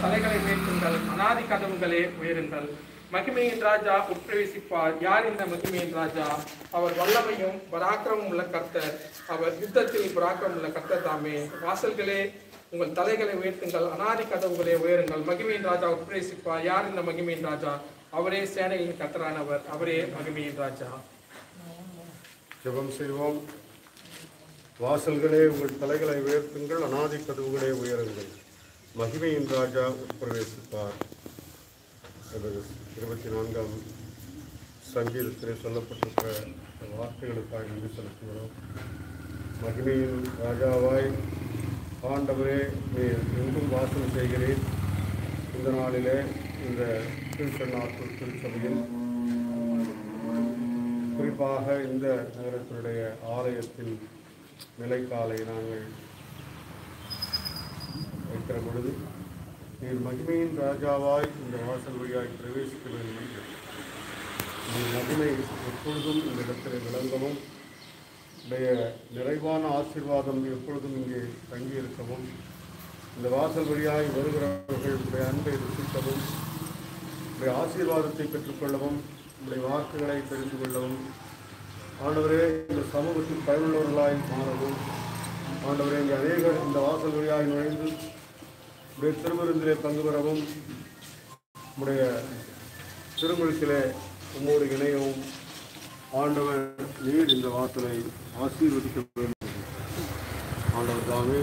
தலைகளை உயர்த்துங்கள் அனாதி கதவுகளே உயருங்கள். மகிமையின் ராஜா உட்பிரவேசிப்பார். யார் இந்த மகிமையின் ராஜா? அவர் வல்லமையும் பராக்கிரமும் உள்ள கர்த்தர். அவர் யுத்தத்தில் பராக்கிரம் உள்ள கர்த்தர் தாமே. வாசல்களே உங்கள் தலைகளை உயர்த்துங்கள். அனாதி கதவுகளே உயருங்கள். மகிமையின் ராஜா உட்பிரவேசிப்பார். யார் இந்த மகிமையின் ராஜா? அவரே சேனையின் கர்த்தரானவர். அவரே மகிமையின் ராஜா. ஜெபம் செய்வோம். வாசல்களே உங்கள் தலைகளை உயர்த்துங்கள். அனாதி கதவுகளே உயருங்கள். மகிமையின் ராஜா உட்பிரவேசிப்பார். என்பது இருபத்தி நான்காம் சங்கீதத்தில் சொல்லப்பட்டிருக்கிற வார்த்தைகளுக்காக நன்றி செலுத்துகிறோம். மகிமையின் ராஜாவாய் ஆண்டவரே நீர் எங்கும் வாசல் செய்கிறேன் இந்த நாளிலே இந்த திருச்சென்னாத்தூர் திருச்சபையில் குறிப்பாக இந்த நகரத்தினுடைய ஆலயத்தின் நிலைக்காலை நாங்கள் வைக்கிற பொழுது நீர் மகிமையின் ராஜாவாய் இந்த வாசல் வழியாய் பிரவேசிக்க வேண்டும் என்று மகிமை எப்பொழுதும் இந்த இடத்தில் விளங்கவும் உடைய நிறைவான ஆசீர்வாதம் எப்பொழுதும் இங்கே தங்கியிருக்கவும் இந்த வாசல் வழியாய் வருகிறவர்கள் உடைய அன்பை ருசிக்கவும் உடைய ஆசீர்வாதத்தை பெற்றுக்கொள்ளவும் உடைய வாக்குகளை தெரிந்து கொள்ளவும் ஆண்டவரே இந்த சமூகத்தில் பயனுள்ளவர்களாய் மாறவும் ஆண்டவரே இங்கே அநேகர் இந்த வாசல் வழியாய் நுழைந்து உடைய திருவிருந்திலே பங்கு பெறவும் உடைய திருமுழுக்கிலே உம்மோடு இணையவும் ஆண்டவர் நீர் இந்த வார்த்தையை ஆசீர்வதிக்க வேண்டும். ஆண்டவர் தாமே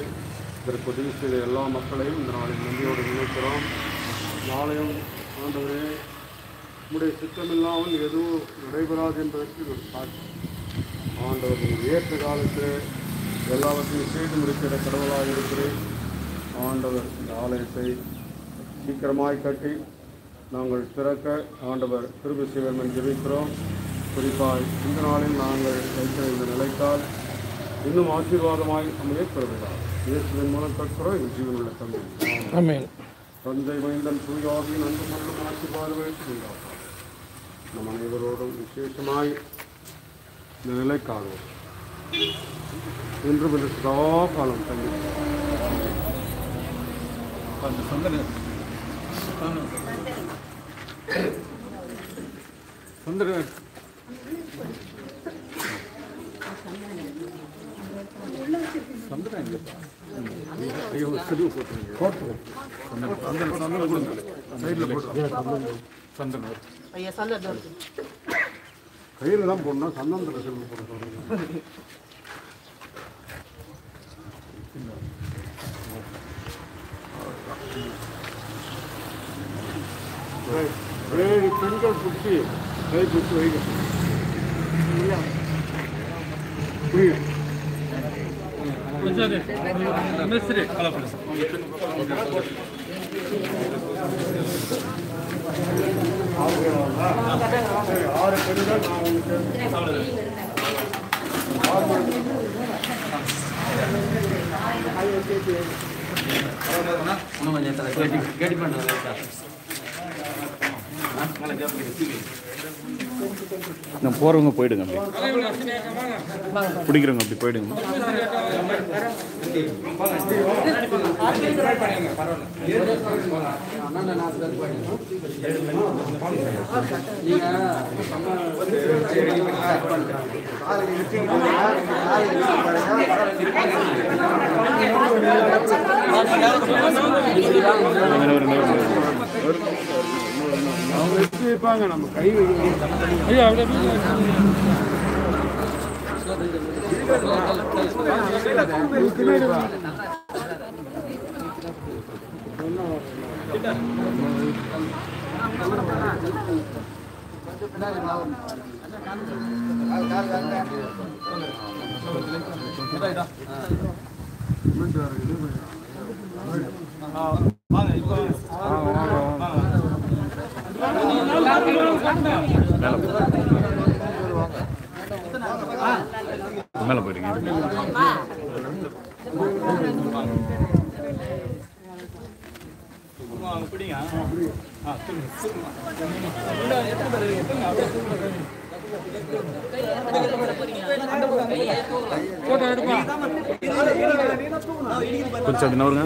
இதற்கு உதவி செய்த எல்லா மக்களையும் இந்த நாளை நன்றியோடு நினைக்கிறோம். நாளையும் ஆண்டவரே உடைய சித்தமில்லாமல் எதுவும் நடைபெறாது என்பதற்கு ஒரு சாட்சி. ஆண்டவர் ஏற்ற காலத்தில் எல்லாவற்றையும் செய்து முடிக்கிற கடவுளாக இருக்கிறேன். ஆண்டவர் இந்த ஆலயத்தை சீக்கிரமாய் கட்டி நாங்கள் திறக்க ஆண்டவர் திருப்பி செய்வோம் என்று ஜெபிக்கிறோம். குறிப்பாய் இந்த நாளில் நாங்கள் வைத்த இந்த நிலைத்தால் இன்னும் ஆசீர்வாதமாய் அமைய பெறுகிறார் இயேசுவின் மூலம் கற்கிறோம். எங்கள் ஜீவனுள்ள ஆமென். தந்தை மைந்தன் தூயாவின் அன்பு மரணம் ஆசீர்வாதம் நம் அனைவரோடும் விசேஷமாய் இந்த நிலை காணுவோம் இன்றும் இந்த காலம் தந்தை சுந்தரன் ஐயோ செலவு போட்டுருங்க. போட்டுருங்க சந்தனம் சந்தனம் கொடுங்க. சைடில் போட்டு. ஐயா கையில் தான் போடணும். சந்தனத்தில் செலவு போட சொல்லுங்க ஏழு பெண்கள் பிடிச்சி கை பிடிச்சி வைங்க புரியுது சரி, ஆறு பெண்கள் நான் உங்களுக்கு இன்னும் கொஞ்சம் தலை கேட்டி கேட்டி பண்ணுறது நான் போகிறவங்க போயிடுங்க அப்படி. பிடிக்கிறவங்க அப்படி போயிடுங்க. ஒரு அவங்க எடுத்து வைப்பாங்க நம்ம கை வைக்கணும் ஐயா அப்படியே மேலே போயிடுங்க மேல போயிருங்க கொஞ்சம் அது நவருங்க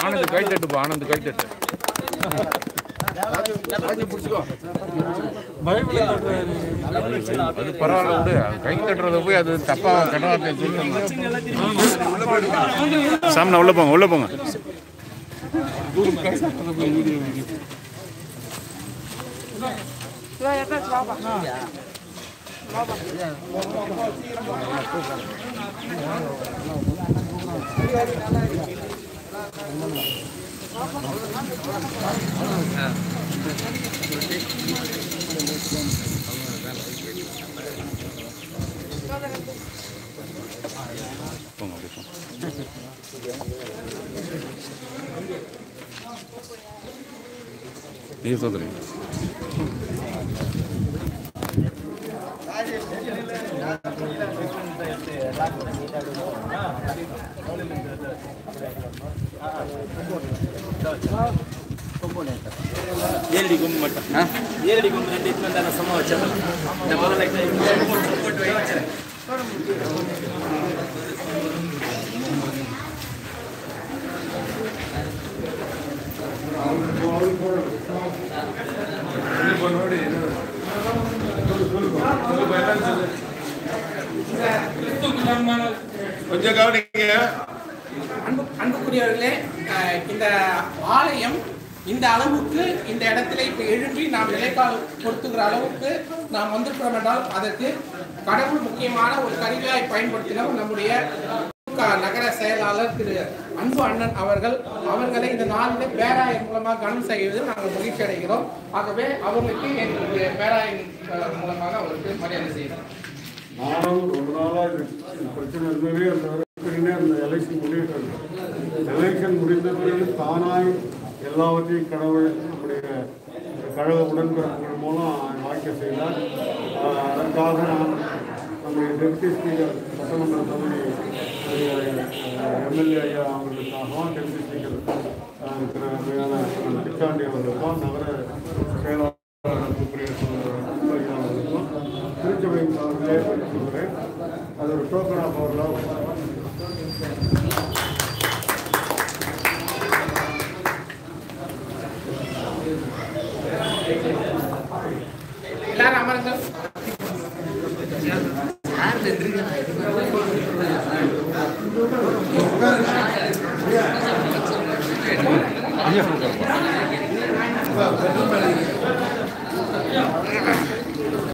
ஆனந்த் கை தட்டுப்பா ஆனந்த் கை தட்டு. அது பரவாயில்ல விடு. கை தட்டுறத போய் அது தப்பா கடவார்த்தை சொல்லி சாமி உள்ள போங்க உள்ள போங்க. போங்க அப்படி போங்க நீ சோதரி ಏರಡಿ ಗುಂಪು ಮಟ್ಟ? ಏರಡಿ ಗುಂಪಿನಲ್ಲಿ ಇದ್ದಂತಹ ಸಮಾವೇಶ ನೋಡಿ கொஞ்சம் கவனிங்க அன்பு அன்புக்குரியவர்களே இந்த ஆலயம் இந்த அளவுக்கு இந்த இடத்துல இப்ப எழும்பி நாம் நிலைக்கால் பொருத்துகிற அளவுக்கு நாம் வந்திருக்கிறோம் என்றால் அதற்கு கடவுள் முக்கியமான ஒரு கருவியாய் பயன்படுத்தினோம். நம்முடைய நகர செயலாளர் திரு அன்பு அண்ணன் அவர்கள் அவர்களை இந்த நாளில் பேராயர் மூலமாக கனம் செய்வதில் நாங்கள் மகிழ்ச்சி அடைகிறோம். ஆகவே அவர்களுக்கு எங்களுடைய பேராயின் மூலமாக அவருக்கு மரியாதை செய்கிறோம். நானும் ரொம்ப நாளாக பிரச்சனை இருந்ததே அந்த பின்னே அந்த எலெக்ஷன் முடிவிட்டது எலெக்ஷன் முடிந்த பிறகு தானாய் எல்லாவற்றையும் கடவுள் நம்முடைய கழக உடன்பிறப்புகள் மூலம் வாக்கிய செய்தார். அதற்காக நான் நம்முடைய டெப்டி ஸ்பீக்கர் சட்டமன்ற தொகுதி எம்எல்ஏ ஐயா அவர்களுக்காகவும் டெப்டி ஸ்பீக்கர் திரு பிச்சாண்டி அவர்களுக்கும் நகர செயலாளர் அவர்களுக்கும் திருச்சபையின் சார்பிலே சொல்கிறேன் அது ஒரு டோக்கன் ஆஃப் அவர் லவ்